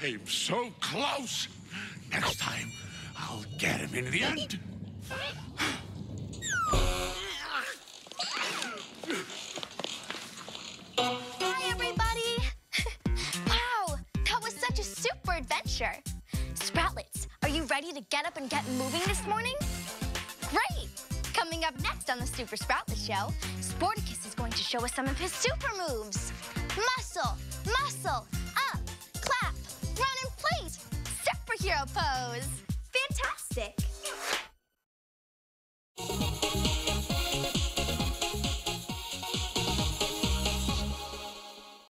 came so close. Next time, I'll get him in the end. Hi, everybody! wow, that was such a super adventure. Sproutlets, are you ready to get up and get moving this morning? Great! Coming up next on the Super Sproutlets Show, Sportacus is going to show us some of his super moves. Muscle, muscle hero pose.